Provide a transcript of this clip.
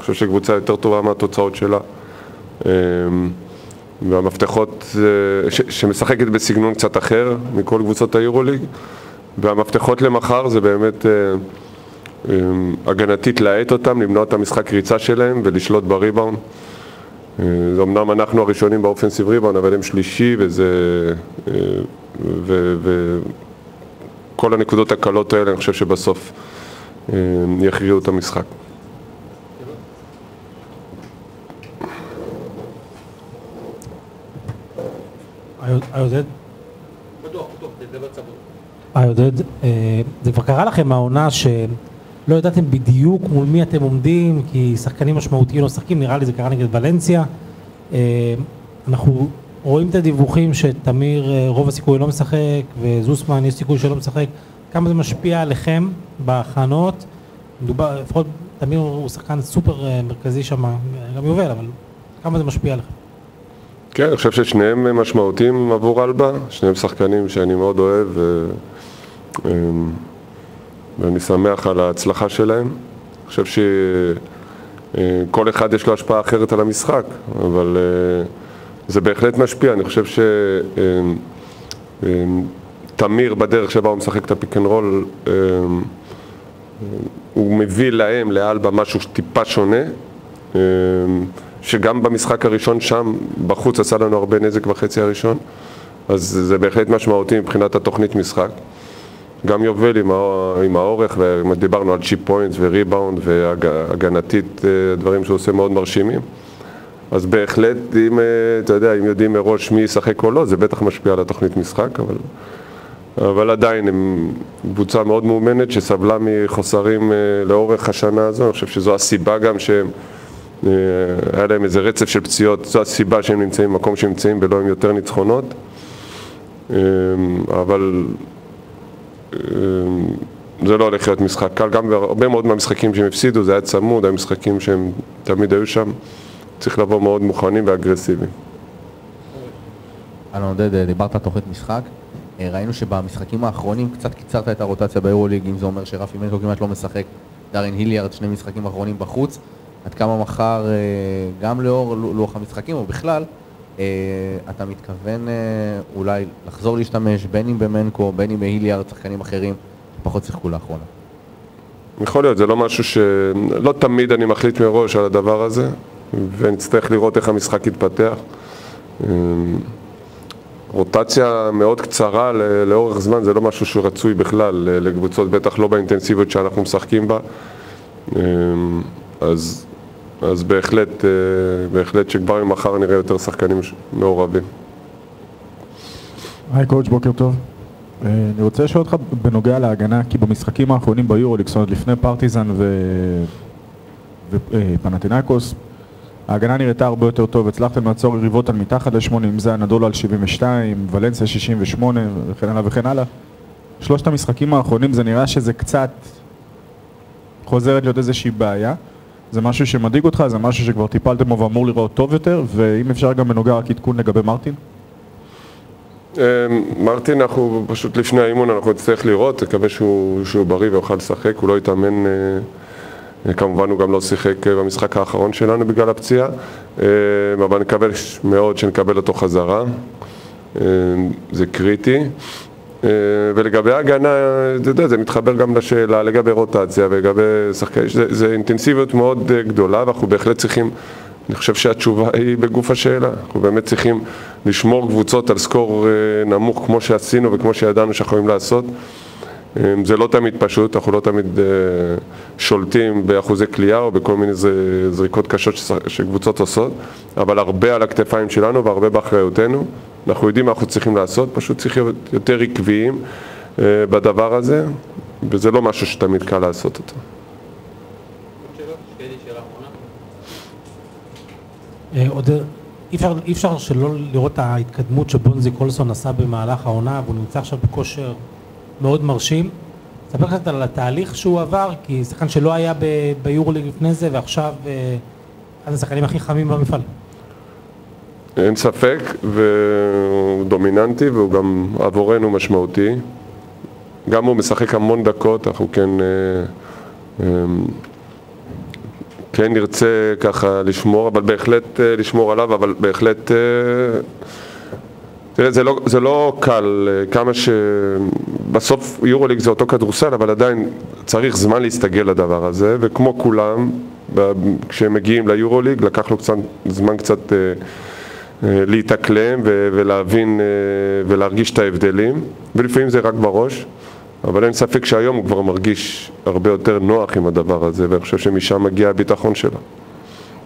חושב שקבוצה יותר טובה מהתוצאות שלה. אמ, והמפתחות, אה, שמשחקת בסגנון קצת אחר מכל קבוצות היורוליג, והמפתחות למחר זה באמת אה, אמ, הגנתית להאט אותם, למנוע את המשחק ריצה שלהם ולשלוט בריבאונד. אה, אמנם אנחנו הראשונים באופנסיב ריבאונד, אבל הם שלישי וזה... וכל הנקודות הקלות האלה, אני חושב שבסוף יכריעו את המשחק. היודד? היודד, זה כבר קרה לכם העונה שלא ידעתם בדיוק מול מי אתם עומדים, כי שחקנים משמעותיים לא משחקים, נראה לי זה קרה נגד ולנסיה. אה, אנחנו רואים את הדיווחים שתמיר אה, רוב הסיכוי לא משחק, וזוסמן יש סיכוי שלא משחק. כמה זה משפיע עליכם בהכנות? מדובר, לפחות תמיר הוא שחקן סופר אה, מרכזי שם, גם יובל, אבל כמה זה משפיע עליכם? כן, אני חושב ששניהם משמעותיים עבור אלבה, שניהם שחקנים שאני מאוד אוהב ו... אמ, ואני שמח על ההצלחה שלהם. אני חושב שכל אה, אחד יש לו השפעה אחרת על המשחק, אבל אה, זה בהחלט משפיע. אני חושב שתמיר אמ, אמ, בדרך שבה הוא משחק את ה pick and roll, הוא מביא להם, לאלבה, משהו טיפה שונה. שגם במשחק הראשון שם, בחוץ עשה לנו הרבה נזק בחצי הראשון, אז זה בהחלט משמעותי מבחינת התוכנית משחק. גם יובל עם, עם האורך, ודיברנו על cheap points וריבאונד והגנתית, אה, דברים שהוא עושה מאוד מרשימים. אז בהחלט, אם, אה, אתה יודע, אם יודעים מראש מי ישחק או לא, זה בטח משפיע על התוכנית משחק, אבל, אבל עדיין הם קבוצה מאוד מאומנת שסבלה מחוסרים אה, לאורך השנה הזו, אני חושב שזו הסיבה גם שהם היה להם איזה רצף של פציעות, זו הסיבה שהם נמצאים במקום שהם נמצאים ולא עם יותר ניצחונות. אה, אבל אה, זה לא הולך להיות משחק קל, גם בהרבה מאוד מהמשחקים שהם הפסידו זה היה צמוד, היו משחקים שהם תמיד היו שם, צריך לבוא מאוד מוכנים ואגרסיביים. אהלן עודד, דיברת על תוכנית משחק, ראינו שבמשחקים האחרונים קצת קיצרת את הרוטציה ביורוליג, אם זה אומר שרפי מנקו כמעט לא משחק, דארין היליארד שני משחקים אחרונים בחוץ, עד כמה מחר, אה, גם לאור לוח המשחקים או בכלל, אה, אתה מתכוון אה, אולי לחזור להשתמש בין אם במנקו, בין אם בהיליארד, שחקנים אחרים שפחות שיחקו לאחרונה? יכול להיות, זה לא משהו ש... לא תמיד אני מחליט מראש על הדבר הזה, ונצטרך לראות איך המשחק יתפתח. רוטציה מאוד קצרה לאורך זמן זה לא משהו שרצוי בכלל לקבוצות, בטח לא באינטנסיביות שאנחנו משחקים בה. אז אז בהחלט, אה, בהחלט שכבר ממחר נראה יותר שחקנים מעורבים. היי קואוצ', בוקר טוב. אה, אני רוצה לשאול אותך בנוגע להגנה, כי במשחקים האחרונים ביורוליג, זאת אומרת לפני פרטיזן ופנטינקוס, אה, ההגנה נראתה הרבה יותר טוב, הצלחתם לעצור יריבות על מתחת ל-80, אם זה הנדולו על 72, ולנסיה 68 וכן הלאה וכן הלאה. שלושת המשחקים האחרונים זה נראה שזה קצת חוזרת להיות איזושהי בעיה. זה משהו שמדאיג אותך, זה משהו שכבר טיפלתם בו ואמור לראות טוב יותר, ואם אפשר גם בנוגע רק עדכון לגבי מרטין? אמ, מרטין, אנחנו פשוט לפני האימון אנחנו נצטרך לראות, נקווה שהוא, שהוא בריא ויוכל לשחק, הוא לא יתאמן, אה, אה, כמובן הוא גם לא שיחק אה, במשחק האחרון שלנו בגלל הפציעה, אבל נקווה מאוד שנקבל אותו חזרה, זה קריטי. אה, ולגבי ההגנה, אתה יודע, זה מתחבר גם לשאלה לגבי רוטציה ולגבי שחקנים, זה, זה אינטנסיביות מאוד אה, גדולה ואנחנו בהחלט צריכים, אני חושב שהתשובה היא בגוף השאלה, אנחנו באמת צריכים לשמור קבוצות על סקור אה, נמוך כמו שעשינו וכמו שידענו שאנחנו יכולים לעשות. זה לא תמיד פשוט, אנחנו לא תמיד שולטים באחוזי כליאה או בכל מיני זריקות קשות שקבוצות עושות, אבל הרבה על הכתפיים שלנו והרבה באחריותנו. אנחנו יודעים מה אנחנו צריכים לעשות, פשוט צריך להיות יותר עקביים אה, בדבר הזה, וזה לא משהו שתמיד קל לעשות אותו. אה, עוד אי אפשר, אי אפשר שלא לראות את ההתקדמות שבונזי קולסון עשה במהלך העונה והוא נמצא עכשיו בכושר מאוד מרשים. ספר קצת על התהליך שהוא עבר, כי שחקן שלא היה ביורוליג לפני זה ועכשיו אה, אחד השחקנים הכי חמים במפעל. אין ספק, והוא דומיננטי והוא גם עבורנו משמעותי. גם הוא משחק המון דקות, אנחנו כן, אה, אה, כן נרצה ככה לשמור, אבל בהחלט אה, לשמור עליו, אבל בהחלט... אה, תראה, זה לא, זה לא קל, כמה ש... בסוף יורוליג זה אותו כדורסל, אבל עדיין צריך זמן להסתגל לדבר הזה, וכמו כולם, כשהם מגיעים ליורוליג, לקח לו קצת, זמן קצת להתאקלם ו- ולהבין אה, ולהרגיש את ההבדלים, ולפעמים זה רק בראש, אבל אין ספק שהיום הוא כבר מרגיש הרבה יותר נוח עם הדבר הזה, ואני חושב שמשם מגיע הביטחון שלו.